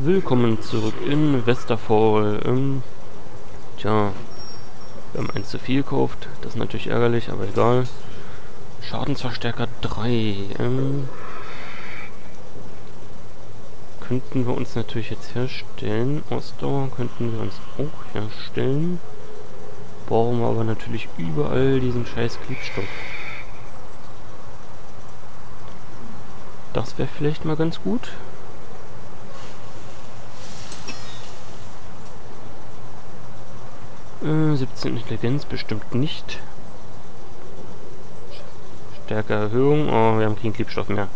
Willkommen zurück in Westerfall. Ähm, tja, wir haben eins zu viel gekauft. Das ist natürlich ärgerlich, aber egal. Schadensverstärker 3. Ähm, könnten wir uns natürlich jetzt herstellen. Ausdauer könnten wir uns auch herstellen. Brauchen wir aber natürlich überall diesen scheiß Klebstoff. Das wäre vielleicht mal ganz gut. Äh, 17 Intelligenz bestimmt nicht. Stärkeerhöhung. Oh, wir haben keinen Klebstoff mehr.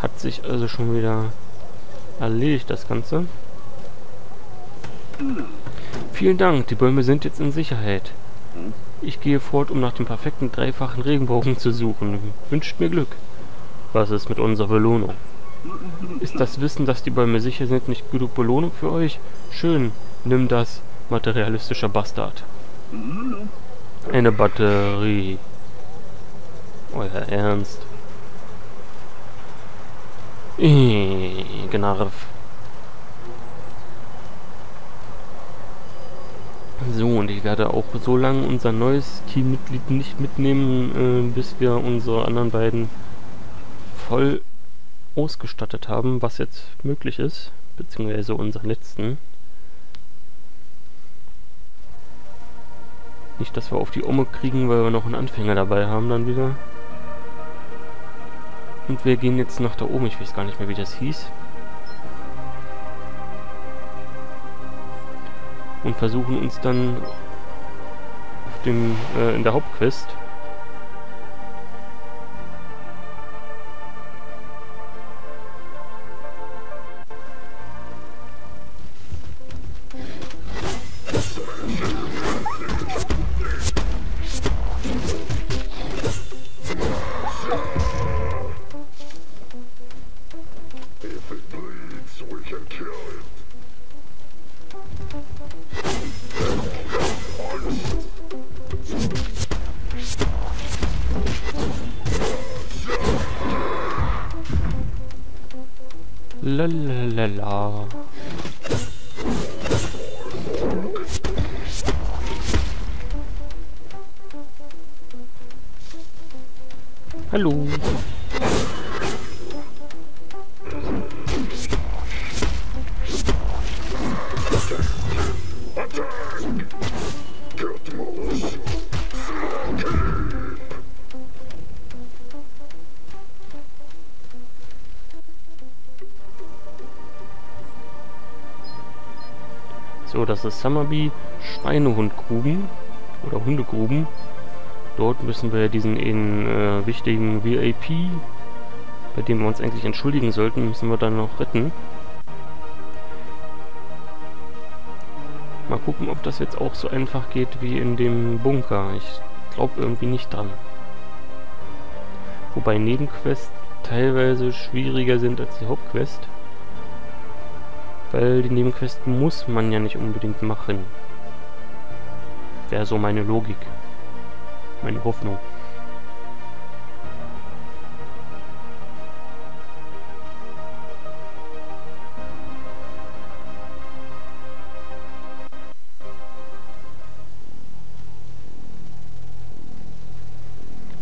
Hat sich also schon wieder erledigt, das Ganze. Vielen Dank, die Bäume sind jetzt in Sicherheit. Ich gehe fort, um nach dem perfekten dreifachen Regenbogen zu suchen. Wünscht mir Glück. Was ist mit unserer Belohnung? Ist das Wissen, dass die Bäume sicher sind, nicht genug Belohnung für euch? Schön, nimm das, materialistischer Bastard. Eine Batterie. Euer Ernst? Äh, Gnarf. So, und ich werde auch so lange unser neues Teammitglied nicht mitnehmen, äh, bis wir unsere anderen beiden voll ausgestattet haben, was jetzt möglich ist, beziehungsweise unseren letzten. Nicht, dass wir auf die Omme kriegen, weil wir noch einen Anfänger dabei haben dann wieder. Und wir gehen jetzt nach da oben, ich weiß gar nicht mehr, wie das hieß. Und versuchen uns dann auf dem, äh, in der Hauptquest Lalalala. Hallo. Das ist Summerby Schweinehundgruben oder Hundegruben. Dort müssen wir diesen in, äh, wichtigen VIP, bei dem wir uns eigentlich entschuldigen sollten, müssen wir dann noch retten. Mal gucken, ob das jetzt auch so einfach geht wie in dem Bunker. Ich glaube irgendwie nicht dran. Wobei Nebenquests teilweise schwieriger sind als die Hauptquest. Weil die Nebenquest muss man ja nicht unbedingt machen. Wäre so meine Logik. Meine Hoffnung.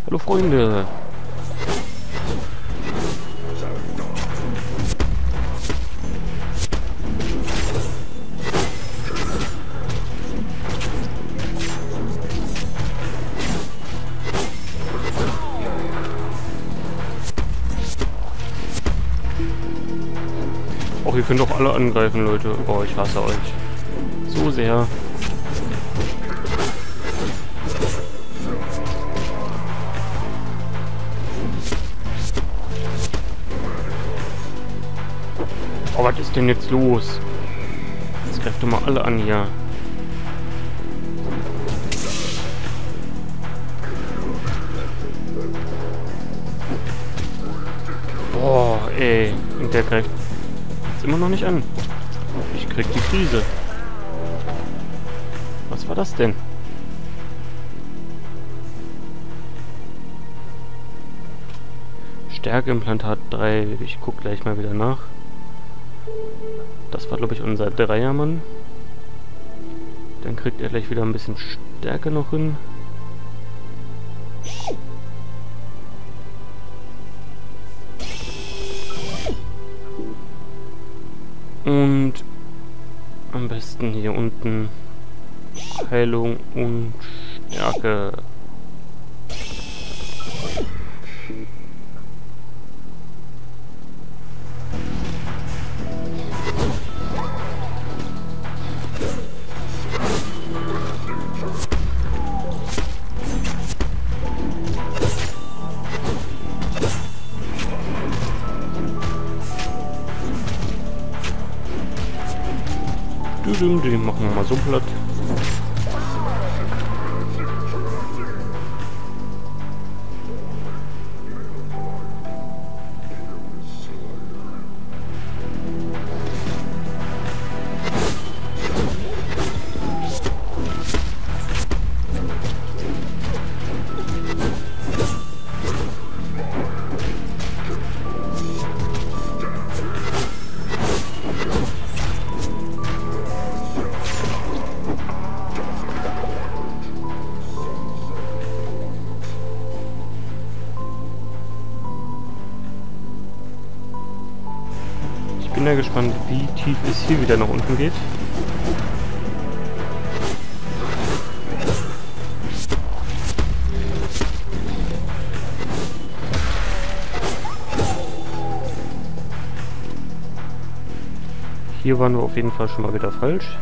Hallo Freunde! Ihr könnt doch alle angreifen, Leute. Oh, ich hasse euch. So sehr. Oh, was ist denn jetzt los? Jetzt greift doch mal alle an hier. Boah, ey. Und der greift immer noch nicht an. Ich krieg die Krise. Was war das denn? Stärkeimplantat 3. Ich guck gleich mal wieder nach. Das war, glaube ich, unser Dreiermann. Dann kriegt er gleich wieder ein bisschen Stärke noch hin. Und am besten hier unten Heilung und Stärke. Den machen wir mal so platt. Bin ja gespannt, wie tief es hier wieder nach unten geht. Hier waren wir auf jeden Fall schon mal wieder falsch.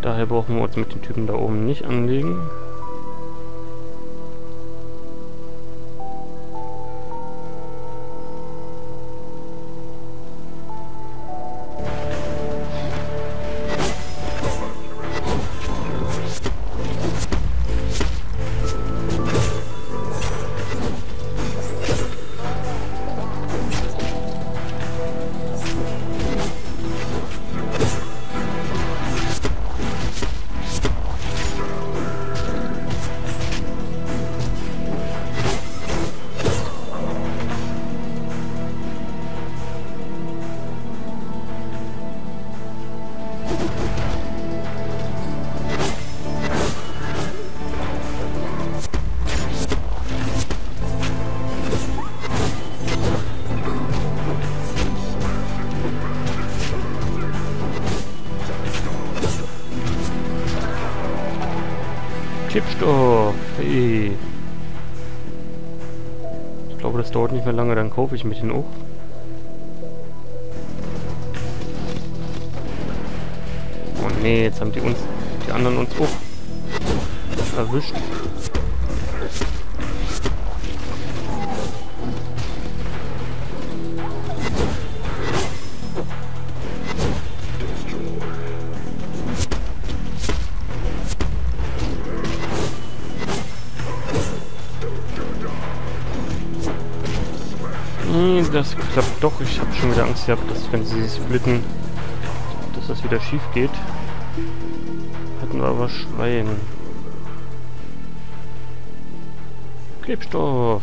Daher brauchen wir uns mit den Typen da oben nicht anlegen. Klebstoff. Hey. Ich glaube, das dauert nicht mehr lange, dann kaufe ich mich den auch. Oh nee, jetzt haben die uns, die anderen uns auch erwischt. Das klappt doch. Ich habe schon wieder Angst gehabt, dass wenn sie splitten, dass das wieder schief geht. Hatten wir aber Schwein. Klebstoff.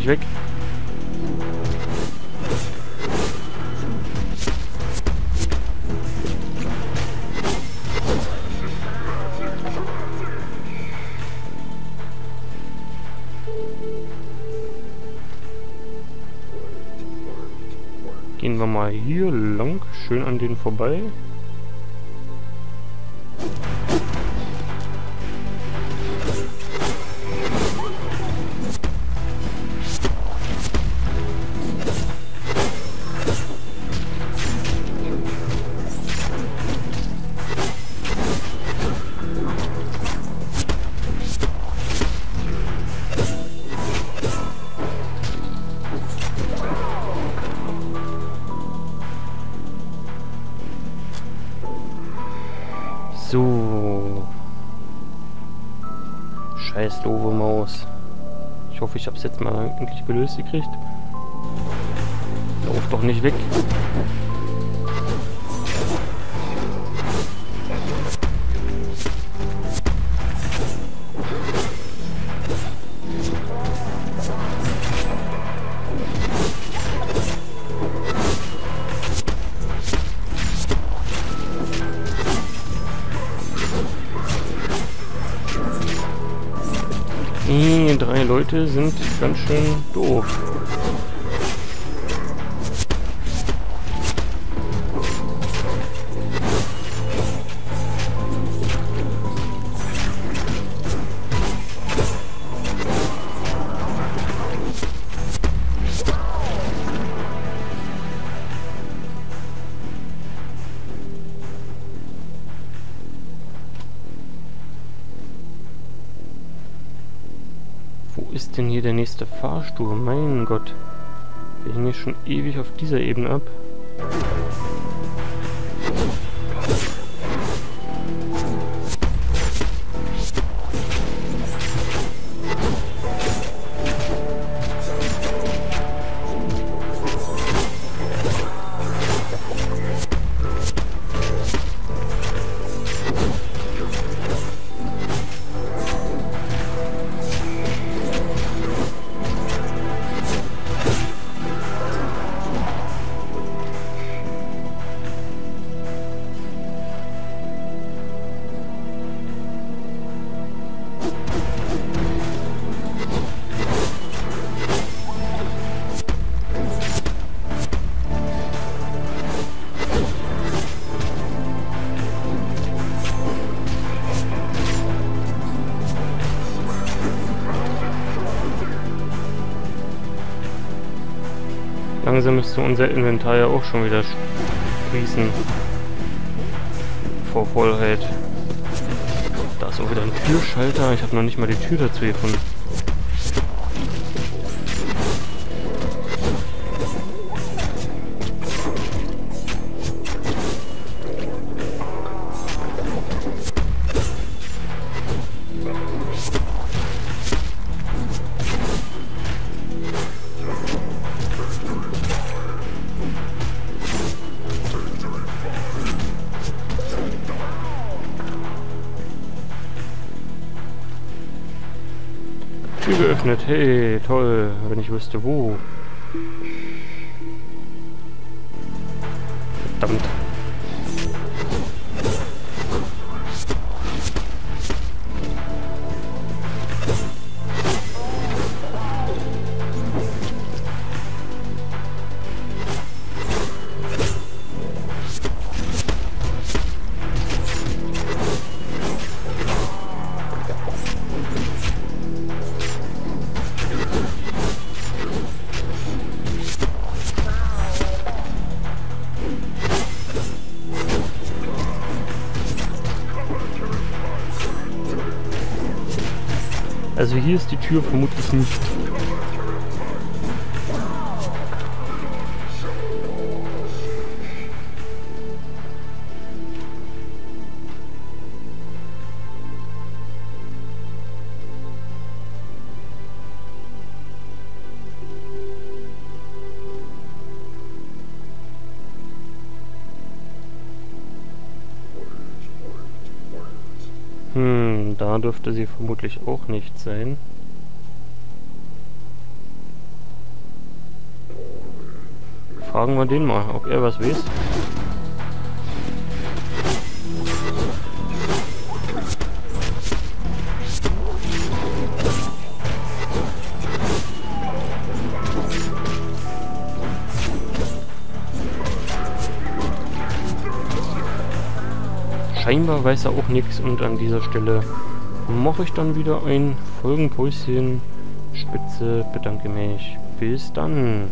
Nicht weg. Gehen wir mal hier lang, schön an denen vorbei. Ich habe es jetzt mal endlich gelöst gekriegt. Lauf doch nicht weg. Die drei Leute sind ganz schön doof. Ist denn hier der nächste Fahrstuhl? Mein Gott. Wir hängen hier schon ewig auf dieser Ebene ab. Langsam müsste unser Inventar ja auch schon wieder sprießen. Vor Vollheit. Da ist auch wieder ein Türschalter. Ich habe noch nicht mal die Tür dazu gefunden. Geöffnet. Hey, toll. Wenn ich wüsste wo. Verdammt. Also hier ist die Tür vermutlich nicht. Dürfte sie vermutlich auch nicht sein. Fragen wir den mal, ob er was weiß. scheinbar weiß er auch nichts und an dieser Stelle mache ich dann wieder ein Folgenpäuschen. Spitze, bedanke mich. Bis dann.